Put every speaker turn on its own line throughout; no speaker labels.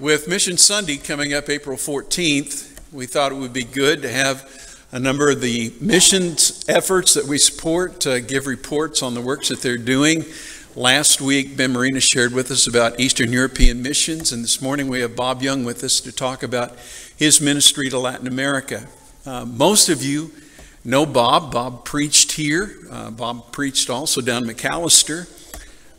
With Mission Sunday coming up April 14th, we thought it would be good to have a number of the missions efforts that we support to give reports on the works that they're doing. Last week, Ben Marina shared with us about Eastern European missions, and this morning we have Bob Young with us to talk about his ministry to Latin America. Uh, most of you know Bob. Bob preached here. Uh, Bob preached also down McAlester.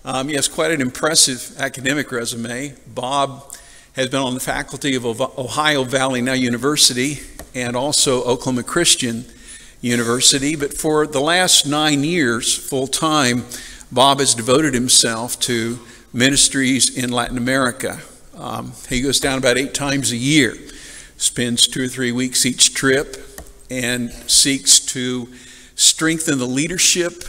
Um, he has quite an impressive academic resume. Bob has been on the faculty of Ohio Valley now University and also Oklahoma Christian University. But for the last nine years, full time, Bob has devoted himself to ministries in Latin America. Um, he goes down about eight times a year, spends two or three weeks each trip, and seeks to strengthen the leadership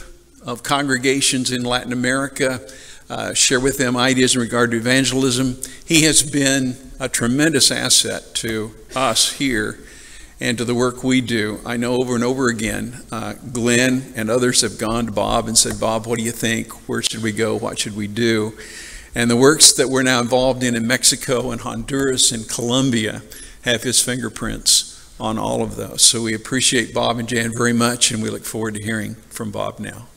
of congregations in Latin America uh, share with them ideas in regard to evangelism. He has been a tremendous asset to us here and to the work we do. I know over and over again, uh, Glenn and others have gone to Bob and said, Bob, what do you think? Where should we go? What should we do? And the works that we're now involved in in Mexico and Honduras and Colombia have his fingerprints on all of those. So we appreciate Bob and Jan very much, and we look forward to hearing from Bob now.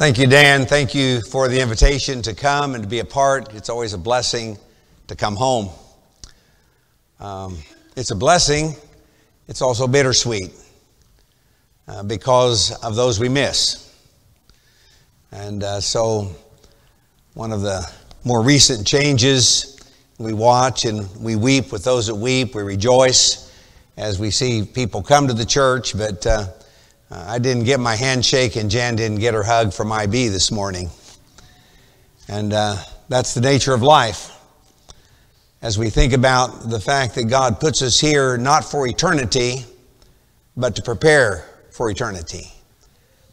Thank you, Dan. Thank you for the invitation to come and to be a part. It's always a blessing to come home. Um, it's a blessing. It's also bittersweet uh, because of those we miss. And uh, so, one of the more recent changes, we watch and we weep with those that weep. We rejoice as we see people come to the church, but uh, uh, I didn't get my handshake, and Jan didn't get her hug from IB this morning. And uh, that's the nature of life. As we think about the fact that God puts us here not for eternity, but to prepare for eternity.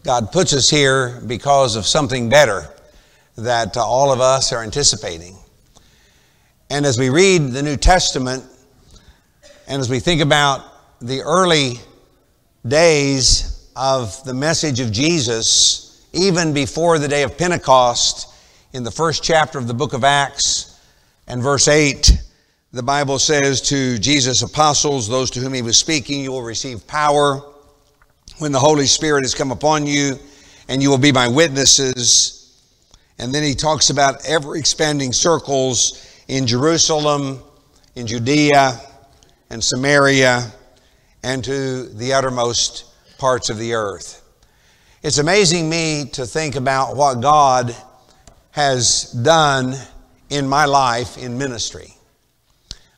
God puts us here because of something better that uh, all of us are anticipating. And as we read the New Testament, and as we think about the early days of the message of Jesus, even before the day of Pentecost, in the first chapter of the book of Acts and verse 8, the Bible says to Jesus' apostles, those to whom he was speaking, you will receive power when the Holy Spirit has come upon you, and you will be my witnesses. And then he talks about ever expanding circles in Jerusalem, in Judea, and Samaria, and to the uttermost parts of the earth. It's amazing me to think about what God has done in my life in ministry.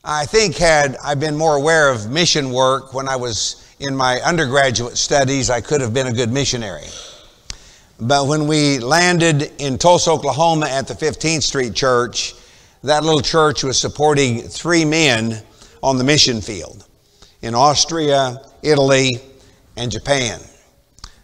I think had I been more aware of mission work when I was in my undergraduate studies, I could have been a good missionary. But when we landed in Tulsa, Oklahoma at the 15th Street Church, that little church was supporting three men on the mission field in Austria, Italy, and Japan.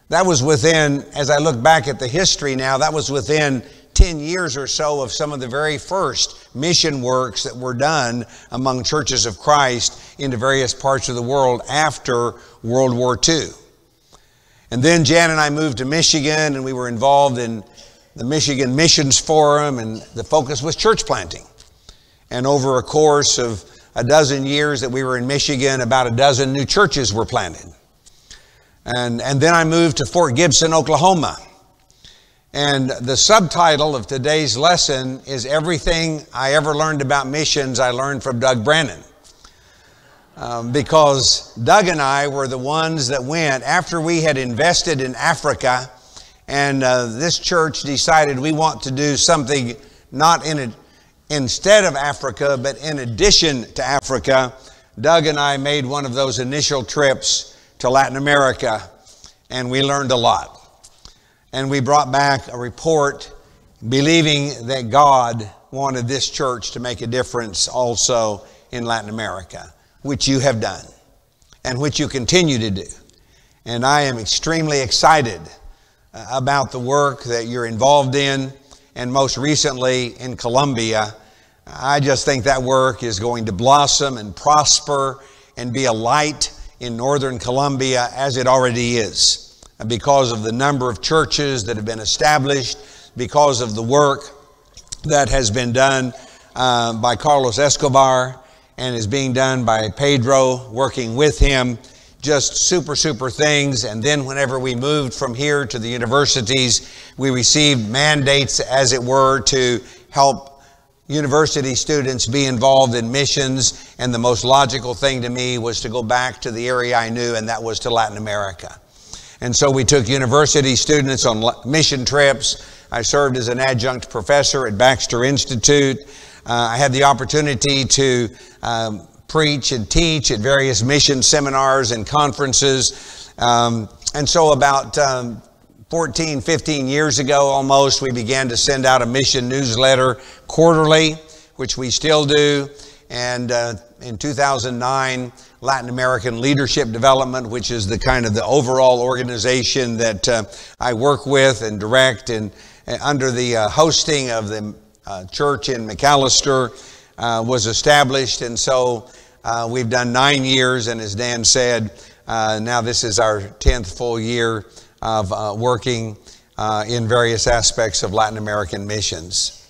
That was within, as I look back at the history now, that was within 10 years or so of some of the very first mission works that were done among churches of Christ into various parts of the world after World War II. And then Jan and I moved to Michigan and we were involved in the Michigan Missions Forum and the focus was church planting. And over a course of a dozen years that we were in Michigan, about a dozen new churches were planted. And, and then I moved to Fort Gibson, Oklahoma. And the subtitle of today's lesson is Everything I Ever Learned About Missions I Learned from Doug Brennan. Um, because Doug and I were the ones that went after we had invested in Africa, and uh, this church decided we want to do something not in a, instead of Africa, but in addition to Africa. Doug and I made one of those initial trips to Latin America, and we learned a lot. And we brought back a report believing that God wanted this church to make a difference also in Latin America, which you have done and which you continue to do. And I am extremely excited uh, about the work that you're involved in, and most recently in Colombia. I just think that work is going to blossom and prosper and be a light in northern Colombia as it already is. because of the number of churches that have been established, because of the work that has been done uh, by Carlos Escobar and is being done by Pedro, working with him. Just super, super things. And then, whenever we moved from here to the universities, we received mandates, as it were, to help university students be involved in missions. And the most logical thing to me was to go back to the area I knew, and that was to Latin America. And so we took university students on mission trips. I served as an adjunct professor at Baxter Institute. Uh, I had the opportunity to um, preach and teach at various mission seminars and conferences. Um, and so, about um, 14, 15 years ago almost, we began to send out a mission newsletter quarterly, which we still do. And uh, in 2009, Latin American Leadership Development, which is the kind of the overall organization that uh, I work with and direct, and uh, under the uh, hosting of the uh, church in McAlester, uh, was established. And so we've done nine years, and as Dan said, now this is our 10th full year of uh, working uh, in various aspects of Latin American missions.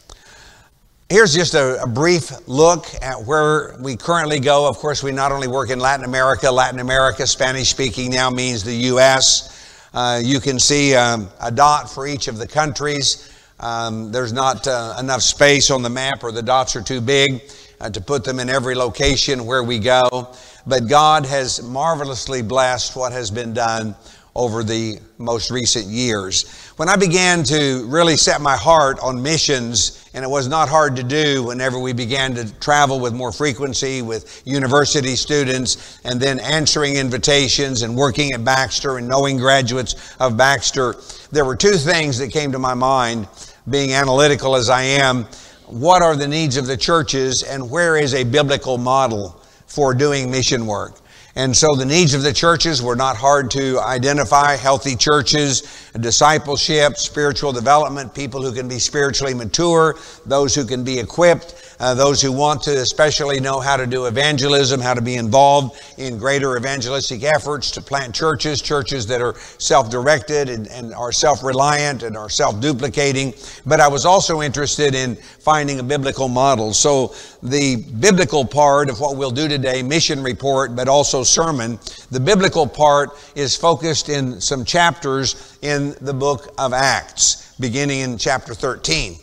Here's just a, a, brief look at where we currently go. Of course, we not only work in Latin America, Latin America, Spanish speaking now means the U.S. Uh, you can see um, a dot for each of the countries. Um, there's not uh, enough space on the map or the dots are too big uh, to put them in every location where we go. But God has marvelously blessed what has been done over the most recent years. When I began to really set my heart on missions, and it was not hard to do whenever we began to travel with more frequency with university students and then answering invitations and working at Baxter and knowing graduates of Baxter, there were two things that came to my mind, being analytical as I am. What are the needs of the churches and where is a biblical model for doing mission work? And so the needs of the churches were not hard to identify. Healthy churches, discipleship, spiritual development, people who can be spiritually mature, those who can be equipped, uh, those who want to especially know how to do evangelism, how to be involved in greater evangelistic efforts to plant churches, churches that are self-directed and, and are self-reliant and are self-duplicating. But I was also interested in finding a biblical model. So the biblical part of what we'll do today, mission report, but also sermon, the biblical part is focused in some chapters in the book of Acts, beginning in chapter 13.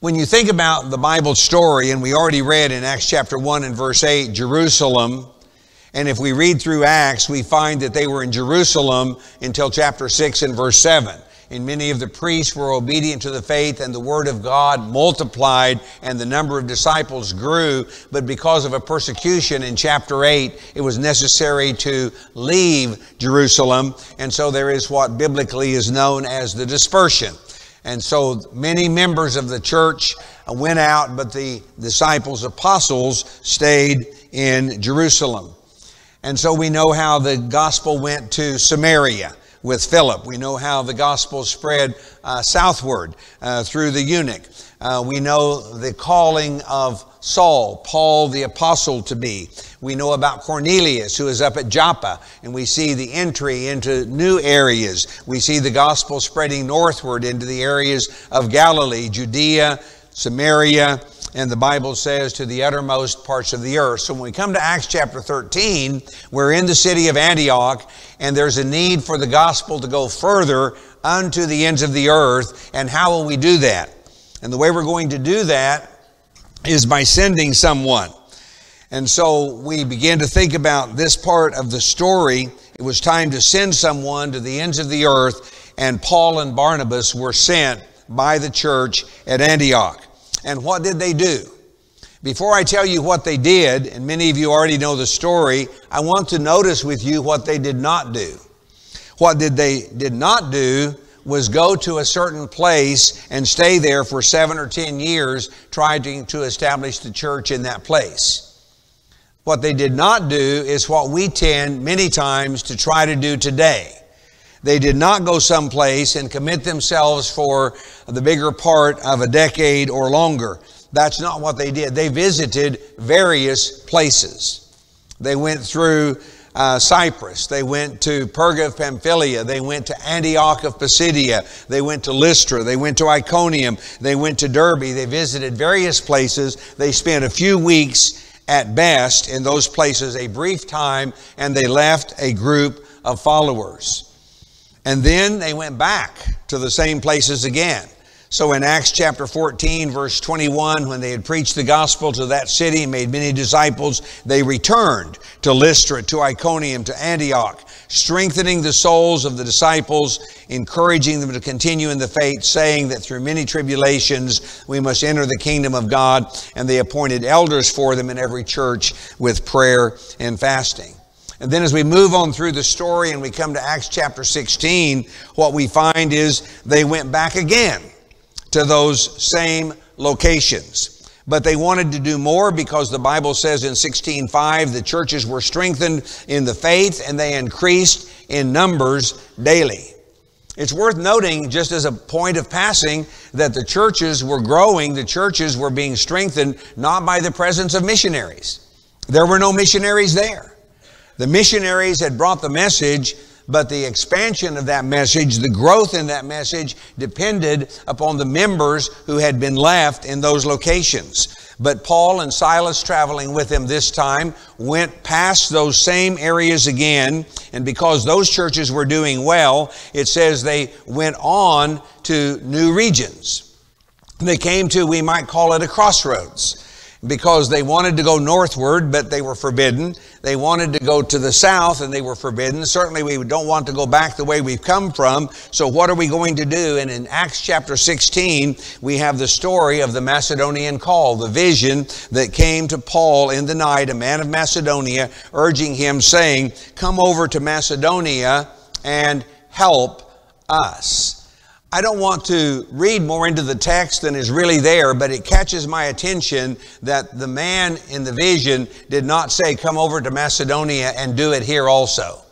When you think about the Bible story, and we already read in Acts chapter 1 and verse 8, Jerusalem, and if we read through Acts, we find that they were in Jerusalem until chapter 6 and verse 7. And many of the priests were obedient to the faith, and the word of God multiplied, and the number of disciples grew. But because of a persecution in chapter 8, it was necessary to leave Jerusalem. And so there is what biblically is known as the dispersion. And so many members of the church went out, but the disciples, apostles, stayed in Jerusalem. And so we know how the gospel went to Samaria with Philip. We know how the gospel spread uh, southward uh, through the eunuch. Uh, we know the calling of Saul, Paul the apostle to be. We know about Cornelius, who is up at Joppa, and we see the entry into new areas. We see the gospel spreading northward into the areas of Galilee, Judea, Samaria, and the Bible says to the uttermost parts of the earth. So when we come to Acts chapter 13, we're in the city of Antioch, and there's a need for the gospel to go further unto the ends of the earth. And how will we do that? And the way we're going to do that is by sending someone. And so we begin to think about this part of the story. It was time to send someone to the ends of the earth, and Paul and Barnabas were sent by the church at Antioch. And what did they do? Before I tell you what they did, and many of you already know the story, I want to notice with you what they did not do. What did they did not do was go to a certain place and stay there for seven or ten years trying to establish the church in that place. What they did not do is what we tend many times to try to do today. They did not go someplace and commit themselves for the bigger part of a decade or longer. That's not what they did. They visited various places. They went through uh, Cyprus. They went to Perga of Pamphylia. They went to Antioch of Pisidia. They went to Lystra. They went to Iconium. They went to Derbe. They visited various places. They spent a few weeks at best in those places, a brief time, and they left a group of followers. And then they went back to the same places again. So in Acts chapter 14, verse 21, when they had preached the gospel to that city and made many disciples, they returned to Lystra, to Iconium, to Antioch, strengthening the souls of the disciples, encouraging them to continue in the faith, saying that through many tribulations we must enter the kingdom of God. And they appointed elders for them in every church with prayer and fasting. And then as we move on through the story and we come to Acts chapter 16, what we find is they went back again to those same locations. But they wanted to do more because the Bible says in 16:5 the churches were strengthened in the faith and they increased in numbers daily. It's worth noting, just as a point of passing, that the churches were growing, the churches were being strengthened not by the presence of missionaries. There were no missionaries there. The missionaries had brought the message, but the expansion of that message, the growth in that message, depended upon the members who had been left in those locations. But Paul and Silas, traveling with him this time, went past those same areas again. And because those churches were doing well, it says they went on to new regions. They came to, we might call it a crossroads because they wanted to go northward, but they were forbidden. They wanted to go to the south, and they were forbidden. Certainly, we don't want to go back the way we've come from. So, what are we going to do? And in Acts chapter 16, we have the story of the Macedonian call, the vision that came to Paul in the night, a man of Macedonia, urging him, saying, Come over to Macedonia and help us. I don't want to read more into the text than is really there, but it catches my attention that the man in the vision did not say, Come over to Macedonia and do it here also.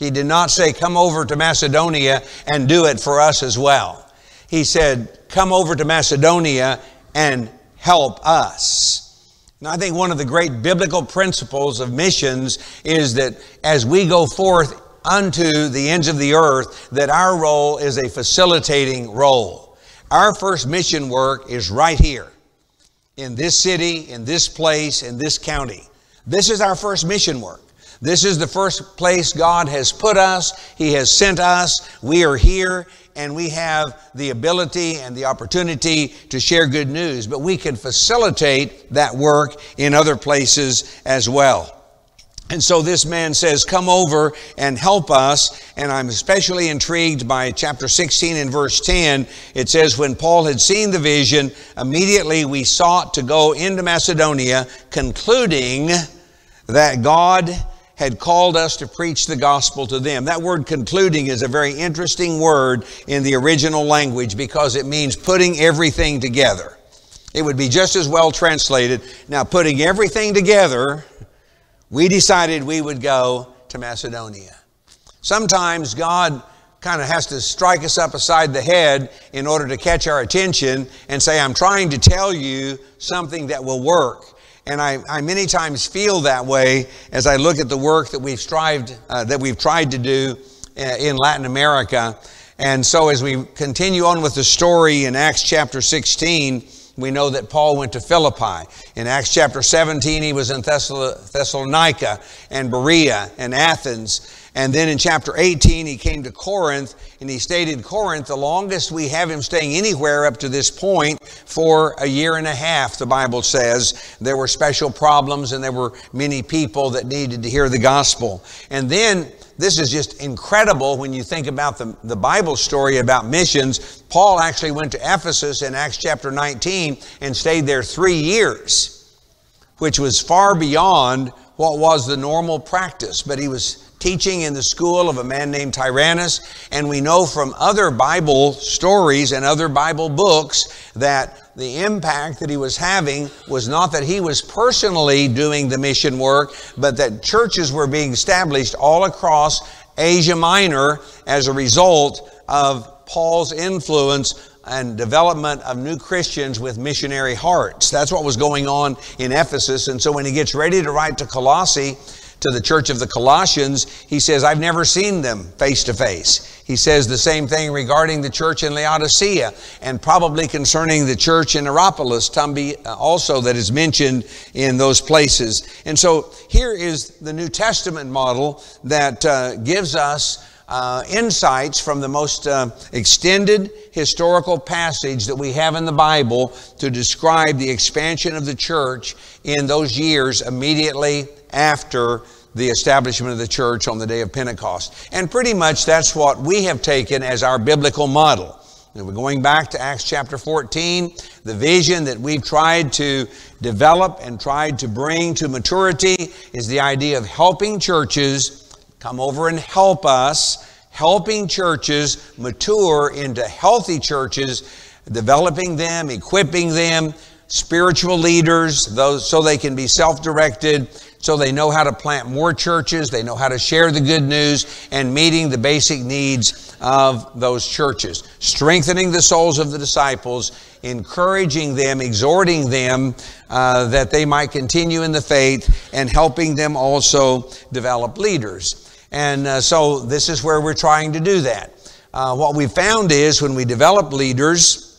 He did not say, Come over to Macedonia and do it for us as well. He said, Come over to Macedonia and help us. Now, I think one of the great biblical principles of missions is that as we go forth unto the ends of the earth that our role is a facilitating role. Our first mission work is right here in this city, in this place, in this county. This is our first mission work. This is the first place God has put us. He has sent us. We are here and we have the ability and the opportunity to share good news, but we can facilitate that work in other places as well. And so this man says, Come over and help us. And I'm especially intrigued by chapter 16 and verse 10. It says, When Paul had seen the vision, immediately we sought to go into Macedonia, concluding that God had called us to preach the gospel to them. That word concluding is a very interesting word in the original language because it means putting everything together. It would be just as well translated. Now, putting everything together we decided we would go to Macedonia. Sometimes God kind of has to strike us up beside the head in order to catch our attention and say, I'm trying to tell you something that will work. And I, I many times feel that way as I look at the work that we've strived, uh, that we've tried to do uh, in Latin America. And so as we continue on with the story in Acts chapter 16, we know that Paul went to Philippi. In Acts chapter 17, he was in Thessalonica and Berea and Athens. And then in chapter 18, he came to Corinth and he stayed in Corinth the longest we have him staying anywhere up to this point for a year and a half, the Bible says. There were special problems and there were many people that needed to hear the gospel. And then this is just incredible when you think about the, the Bible story about missions. Paul actually went to Ephesus in Acts chapter 19 and stayed there three years, which was far beyond what was the normal practice. But he was teaching in the school of a man named Tyrannus, and we know from other Bible stories and other Bible books that the impact that he was having was not that he was personally doing the mission work, but that churches were being established all across Asia Minor as a result of Paul's influence and development of new Christians with missionary hearts. That's what was going on in Ephesus. And so when he gets ready to write to Colossae, to the church of the Colossians, he says, I've never seen them face to face. He says the same thing regarding the church in Laodicea and probably concerning the church in Hierapolis, uh, also that is mentioned in those places. And so here is the New Testament model that uh, gives us uh, insights from the most uh, extended historical passage that we have in the Bible to describe the expansion of the church in those years immediately after the establishment of the church on the day of Pentecost. And pretty much that's what we have taken as our biblical model. And we're going back to Acts chapter 14, the vision that we've tried to develop and tried to bring to maturity is the idea of helping churches come over and help us, helping churches mature into healthy churches, developing them, equipping them, spiritual leaders, those so they can be self-directed, so they know how to plant more churches, they know how to share the good news, and meeting the basic needs of those churches. Strengthening the souls of the disciples, encouraging them, exhorting them uh, that they might continue in the faith, and helping them also develop leaders. And uh, so this is where we're trying to do that. Uh, what we found is when we develop leaders,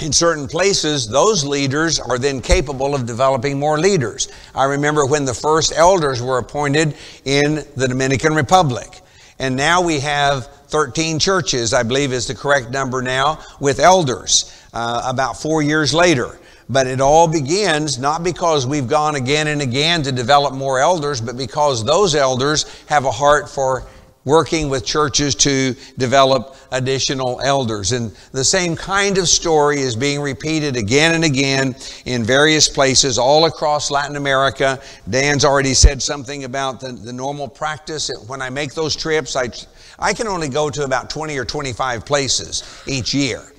in certain places, those leaders are then capable of developing more leaders. I remember when the first elders were appointed in the Dominican Republic. And now we have 13 churches, I believe is the correct number now, with elders uh, about four years later. But it all begins not because we've gone again and again to develop more elders, but because those elders have a heart for working with churches to develop additional elders. And the same kind of story is being repeated again and again in various places all across Latin America. Dan's already said something about the, the normal practice. When I make those trips, I, I can only go to about 20 or 25 places each year.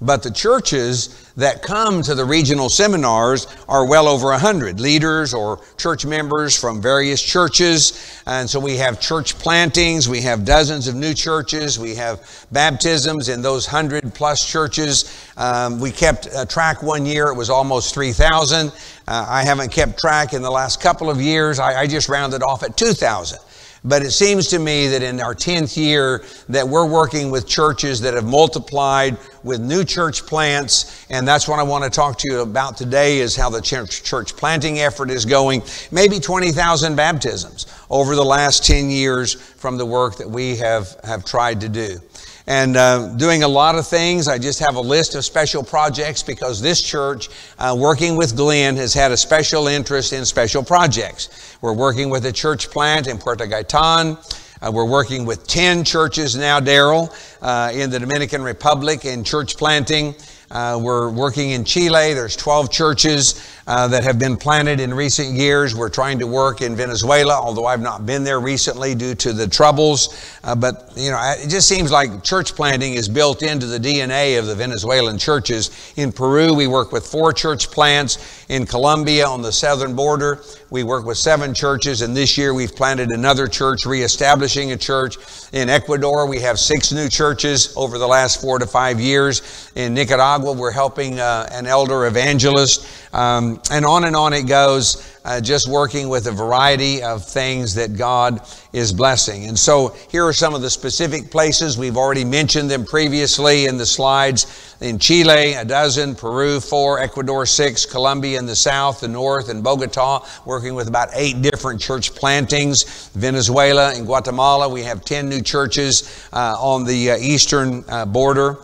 But the churches that come to the regional seminars are well over 100 leaders or church members from various churches. And so we have church plantings, we have dozens of new churches, we have baptisms in those 100 plus churches. Um, we kept track one year, it was almost 3,000. Uh, I haven't kept track in the last couple of years, I, I just rounded off at 2,000. But it seems to me that in our 10th year that we're working with churches that have multiplied with new church plants. And that's what I want to talk to you about today is how the church, planting effort is going. Maybe 20,000 baptisms over the last 10 years from the work that we have, have tried to do and uh, doing a lot of things. I just have a list of special projects because this church, uh, working with Glenn, has had a special interest in special projects. We're working with a church plant in Puerto Gaitan. Uh, we're working with 10 churches now, Daryl, uh, in the Dominican Republic in church planting. Uh, we're working in Chile. There's 12 churches uh, that have been planted in recent years. We're trying to work in Venezuela, although I've not been there recently due to the troubles. Uh, but, you know, it just seems like church planting is built into the DNA of the Venezuelan churches. In Peru, we work with four church plants. In Colombia, on the southern border, we work with seven churches. And this year, we've planted another church, reestablishing a church. In Ecuador, we have six new churches over the last four to five years. In Nicaragua, we're helping uh, an elder evangelist. Um, and on and on it goes, uh, just working with a variety of things that God is blessing. And so here are some of the specific places. We've already mentioned them previously in the slides. In Chile, a dozen, Peru, four, Ecuador, six, Colombia in the south, the north, and Bogota, working with about eight different church plantings. Venezuela and Guatemala, we have 10 new churches uh, on the uh, eastern uh, border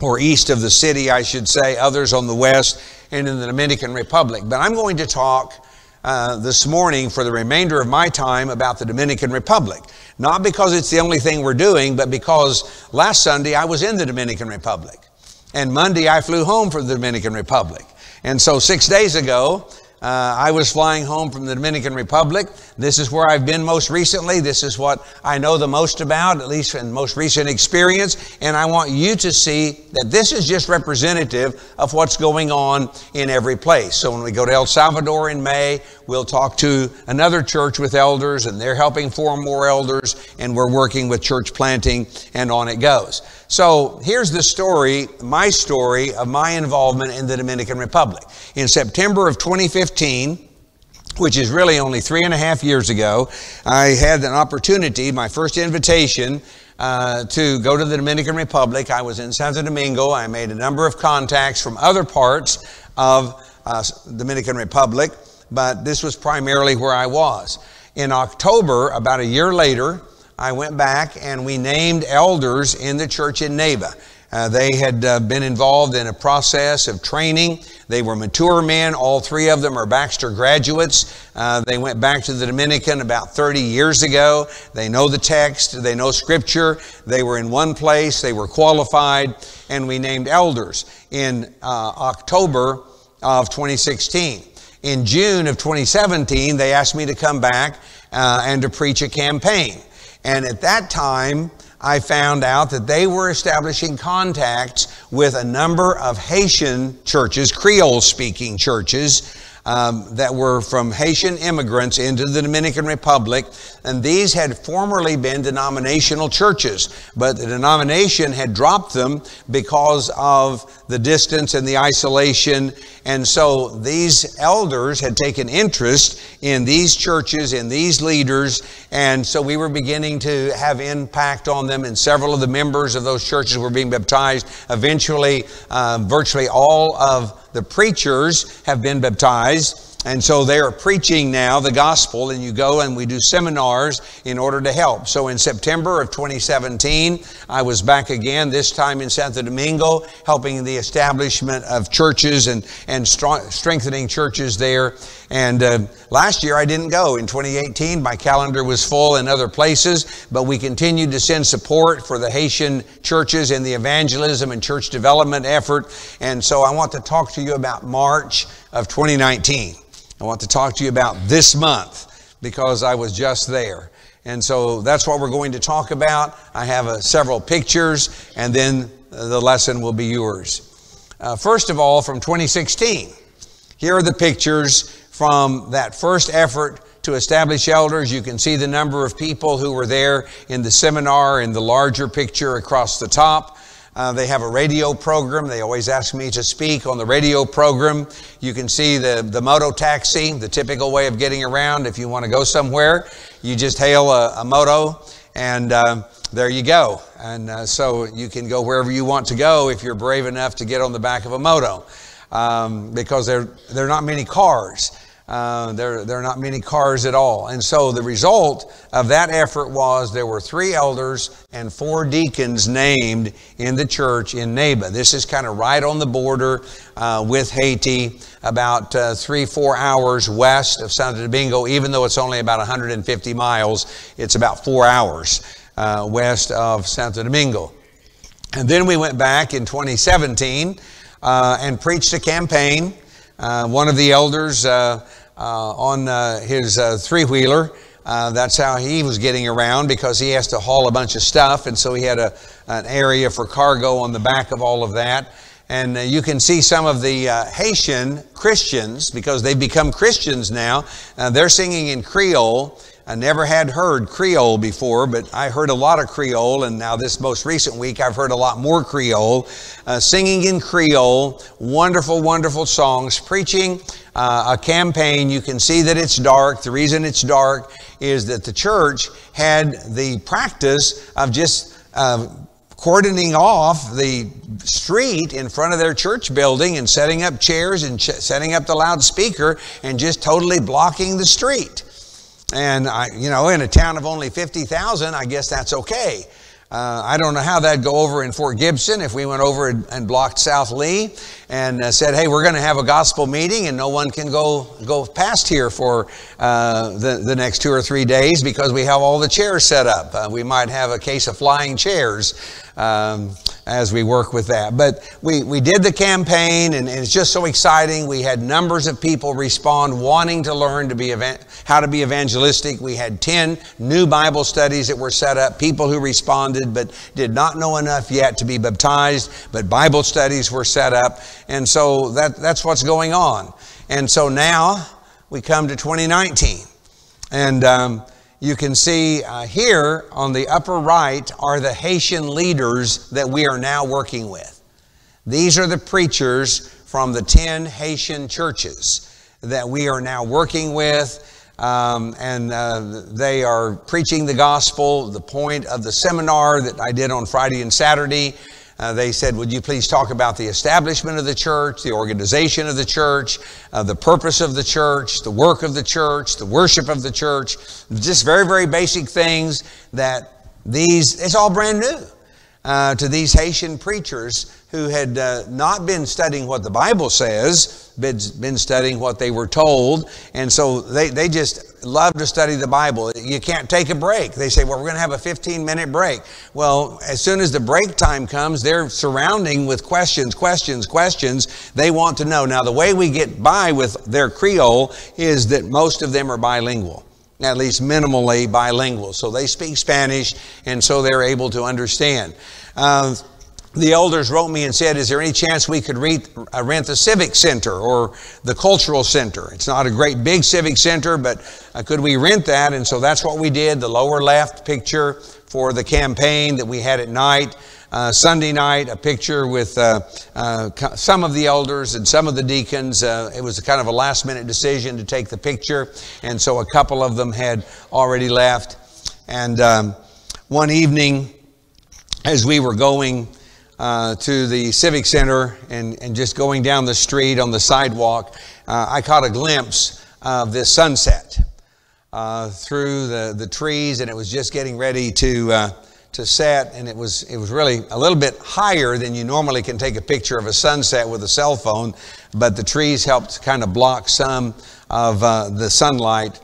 or east of the city, I should say, others on the west and in the Dominican Republic. But I'm going to talk uh, this morning for the remainder of my time about the Dominican Republic. Not because it's the only thing we're doing, but because last Sunday I was in the Dominican Republic. And Monday I flew home from the Dominican Republic. And so six days ago, uh, I was flying home from the Dominican Republic. This is where I've been most recently. This is what I know the most about, at least in most recent experience. And I want you to see that this is just representative of what's going on in every place. So when we go to El Salvador in May, we'll talk to another church with elders, and they're helping form more elders, and we're working with church planting, and on it goes. So here's the story, my story of my involvement in the Dominican Republic. In September of 2015, which is really only three and a half years ago, I had an opportunity, my first invitation uh, to go to the Dominican Republic. I was in Santo Domingo. I made a number of contacts from other parts of uh, Dominican Republic, but this was primarily where I was. In October, about a year later, I went back and we named elders in the church in Neiba. Uh, they had uh, been involved in a process of training. They were mature men. All three of them are Baxter graduates. Uh, they went back to the Dominican about 30 years ago. They know the text. They know Scripture. They were in one place. They were qualified. And we named elders in uh, October of 2016. In June of 2017, they asked me to come back uh, and to preach a campaign. And at that time, I found out that they were establishing contacts with a number of Haitian churches, Creole speaking churches, um, that were from Haitian immigrants into the Dominican Republic, and these had formerly been denominational churches, but the denomination had dropped them because of the distance and the isolation. And so these elders had taken interest in these churches, in these leaders, and so we were beginning to have impact on them, and several of the members of those churches were being baptized. Eventually, uh, virtually all of the preachers have been baptized. And so they are preaching now the gospel, and you go and we do seminars in order to help. So in September of 2017, I was back again, this time in Santo Domingo, helping the establishment of churches and, and strengthening churches there. And uh, last year I didn't go. In 2018, my calendar was full in other places, but we continued to send support for the Haitian churches and the evangelism and church development effort. And so I want to talk to you about March of 2019. I want to talk to you about this month because I was just there. And so that's what we're going to talk about. I have uh, several pictures, and then the lesson will be yours. Uh, first of all, from 2016, here are the pictures from that first effort to establish elders. You can see the number of people who were there in the seminar in the larger picture across the top. Uh, they have a radio program. They always ask me to speak on the radio program. You can see the, the moto taxi, the typical way of getting around. If you want to go somewhere, you just hail a, a moto and uh, there you go. And uh, so you can go wherever you want to go if you're brave enough to get on the back of a moto um, because there, there are not many cars. Uh, there, there are not many cars at all. And so the result of that effort was there were three elders and four deacons named in the church in Neiba. This is kind of right on the border uh, with Haiti, about uh, three, four hours west of Santo Domingo, even though it's only about 150 miles, it's about four hours uh, west of Santo Domingo. And then we went back in 2017 uh, and preached a campaign. Uh, one of the elders uh, uh, on uh, his uh, three wheeler. that's how he was getting around because he has to haul a bunch of stuff, and so he had a, an area for cargo on the back of all of that. And you can see some of the uh, Haitian Christians, because they've become Christians now, uh, they're singing in Creole. I never had heard Creole before, but I heard a lot of Creole, and now this most recent week I've heard a lot more Creole. singing in Creole, wonderful, wonderful songs, preaching uh, a campaign. You can see that it's dark. The reason it's dark is that the church had the practice of just uh, cordoning off the street in front of their church building and setting up chairs and ch- setting up the loudspeaker and just totally blocking the street. And I, you know, in a town of only 50,000, I guess that's okay. Uh, I don't know how that'd go over in Fort Gibson if we went over and, and blocked South Lee and uh, said, "Hey, we're going to have a gospel meeting, and no one can go go past here for uh, the the next two or three days because we have all the chairs set up. Uh, we might have a case of flying chairs." Um, as we work with that. But we, we did the campaign and, and, it's just so exciting. We had numbers of people respond wanting to learn to be how to be evangelistic. We had 10 new Bible studies that were set up, people who responded but did not know enough yet to be baptized, but Bible studies were set up. And so that, that's what's going on. And so now we come to 2019. And um, you can see uh, here on the upper right are the Haitian leaders that we are now working with. These are the preachers from the 10 Haitian churches that we are now working with. Um, and uh, they are preaching the gospel. The point of the seminar that I did on Friday and Saturday, uh, they said, Would you please talk about the establishment of the church, the organization of the church, uh, the purpose of the church, the work of the church, the worship of the church? Just very, very basic things that these, it's all brand new uh, to these Haitian preachers who had uh, not been studying what the Bible says, been, been studying what they were told. And so they, they just love to study the Bible. You can't take a break. They say, well, we're going to have a 15 minute break. Well, as soon as the break time comes, they're surrounding with questions, questions, questions. They want to know. Now, the way we get by with their Creole is that most of them are bilingual at least minimally bilingual. So they speak Spanish, and so they're able to understand. Uh, the elders wrote me and said, Is there any chance we could rent, uh, rent the Civic Center or the Cultural Center? It's not a great big Civic Center, but uh, could we rent that? And so that's what we did. The lower left picture for the campaign that we had at night. Uh, Sunday night, a picture with uh, uh, some of the elders and some of the deacons. Uh, it was kind of a last minute decision to take the picture, and so a couple of them had already left. And um, one evening, as we were going uh, to the Civic Center and, and just going down the street on the sidewalk, uh, I caught a glimpse of this sunset through the, the trees, and it was just getting ready to, to set. And it was, it was really a little bit higher than you normally can take a picture of a sunset with a cell phone, but the trees helped kind of block some of uh, the sunlight.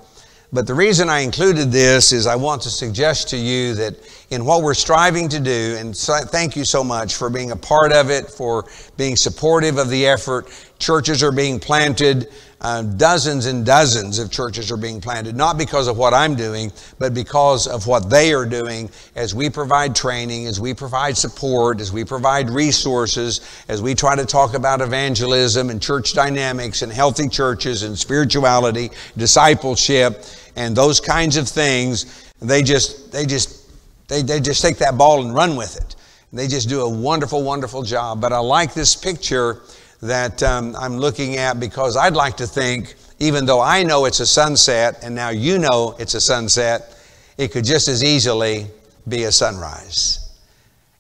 But the reason I included this is I want to suggest to you that in what we're striving to do, and so thank you so much for being a part of it, for being supportive of the effort. Churches are being planted, uh, dozens and dozens of churches are being planted, not because of what I'm doing, but because of what they are doing as we provide training, as we provide support, as we provide resources, as we try to talk about evangelism and church dynamics and healthy churches and spirituality, discipleship and those kinds of things, they just, they just, they, they just take that ball and run with it. They just do a wonderful, wonderful job. But I like this picture that um, I'm looking at because I'd like to think, even though I know it's a sunset and now you know it's a sunset, it could just as easily be a sunrise.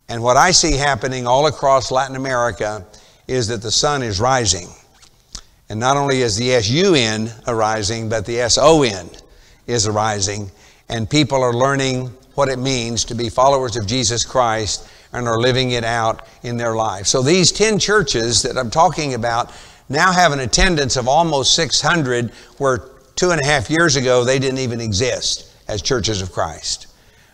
And what I see happening all across Latin America is that the sun is rising. And not only is the S-U-N arising, but the S-O-N is arising, and people are learning what it means to be followers of Jesus Christ and are living it out in their life. So these 10 churches that I'm talking about now have an attendance of almost 600, where two and a half years ago they didn't even exist as churches of Christ.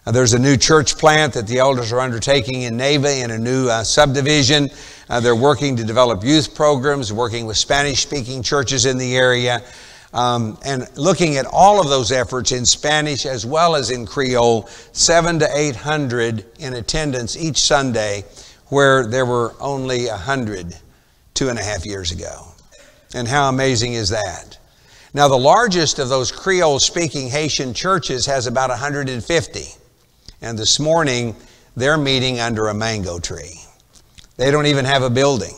Uh, there's a new church plant that the elders are undertaking in Neiba in a new uh, subdivision. Uh, they're working to develop youth programs, working with Spanish speaking churches in the area. Um, and looking at all of those efforts in Spanish as well as in Creole, seven to eight hundred in attendance each Sunday, where there were only a hundred two and a half years ago. And how amazing is that? Now, the largest of those Creole speaking Haitian churches has about 150. And this morning, they're meeting under a mango tree. They don't even have a building.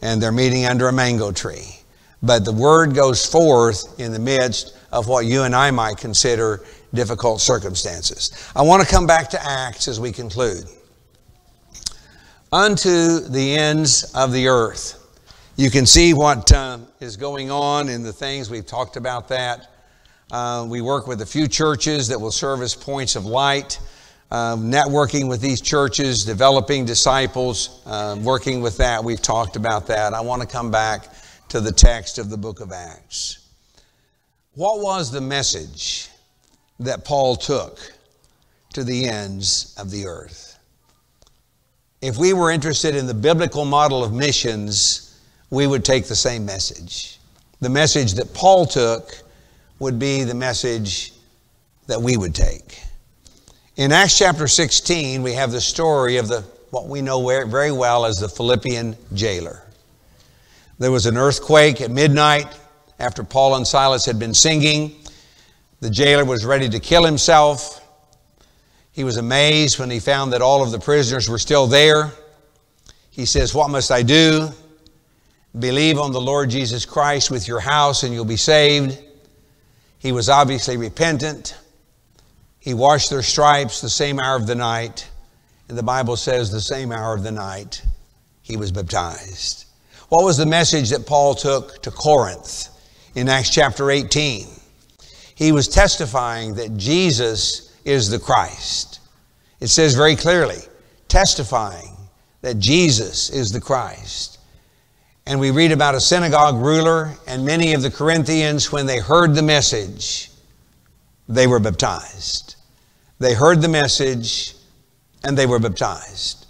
And they're meeting under a mango tree. But the word goes forth in the midst of what you and I might consider difficult circumstances. I want to come back to Acts as we conclude. Unto the ends of the earth. You can see what uh, is going on in the things. We've talked about that. Uh, we work with a few churches that will serve as points of light. Uh, networking with these churches, developing disciples, uh, working with that. We've talked about that. I want to come back to the text of the book of Acts. What was the message that Paul took to the ends of the earth? If we were interested in the biblical model of missions, we would take the same message. The message that Paul took would be the message that we would take. In Acts chapter 16, we have the story of the what we know very well as the Philippian jailer. There was an earthquake at midnight after Paul and Silas had been singing. The jailer was ready to kill himself. He was amazed when he found that all of the prisoners were still there. He says, What must I do? believe on the Lord Jesus Christ with your house and you'll be saved. He was obviously repentant. He washed their stripes the same hour of the night. And the Bible says the same hour of the night he was baptized. What was the message that Paul took to Corinth in Acts chapter 18? He was testifying that Jesus is the Christ. It says very clearly, testifying that Jesus is the Christ. And we read about a synagogue ruler and many of the Corinthians, when they heard the message, they were baptized. They heard the message and they were baptized.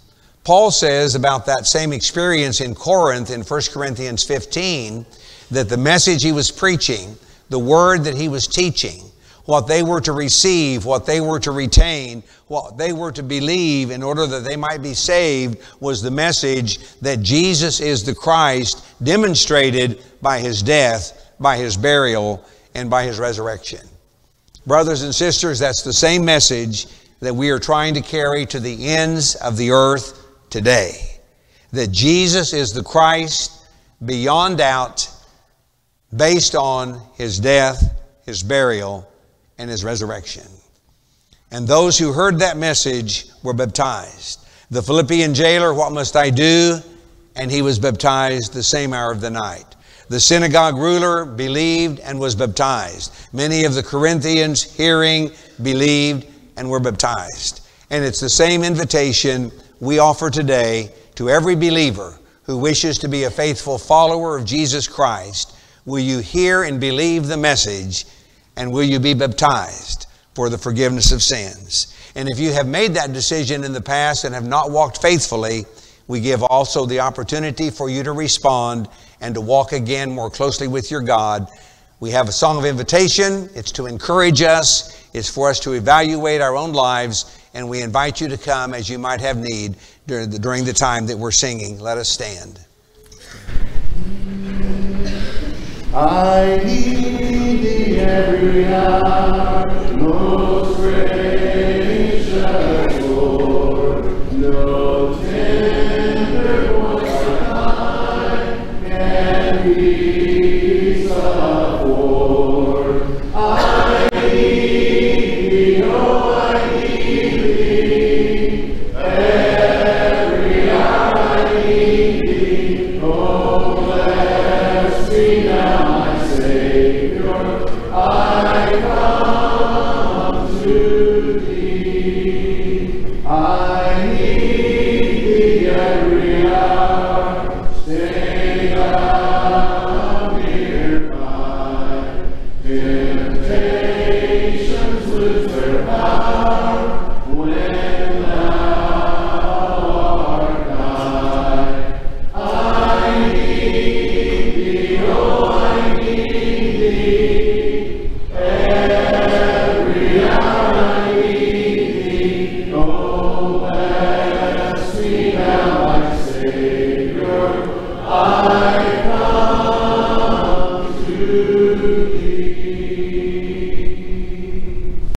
Paul says about that same experience in Corinth in 1 Corinthians 15 that the message he was preaching, the word that he was teaching, what they were to receive, what they were to retain, what they were to believe in order that they might be saved was the message that Jesus is the Christ demonstrated by his death, by his burial, and by his resurrection. Brothers and sisters, that's the same message that we are trying to carry to the ends of the earth today. That Jesus is the Christ beyond doubt, based on his death, his burial, and his resurrection. And those who heard that message were baptized. The Philippian jailer, what must I do? And he was baptized the same hour of the night. The synagogue ruler believed and was baptized. Many of the Corinthians, hearing, believed and were baptized. And it's the same invitation we offer today to every believer who wishes to be a faithful follower of Jesus Christ. Will you hear and believe the message and will you be baptized for the forgiveness of sins? And if you have made that decision in the past and have not walked faithfully, we give also the opportunity for you to respond and to walk again more closely with your God. We have a song of invitation. It's to encourage us. It's for us to evaluate our own lives. And we invite you to come as you might have need during the, during the time that we're singing. Let us stand.
I need thee every hour, most gracious Lord. No tender voice thine can peace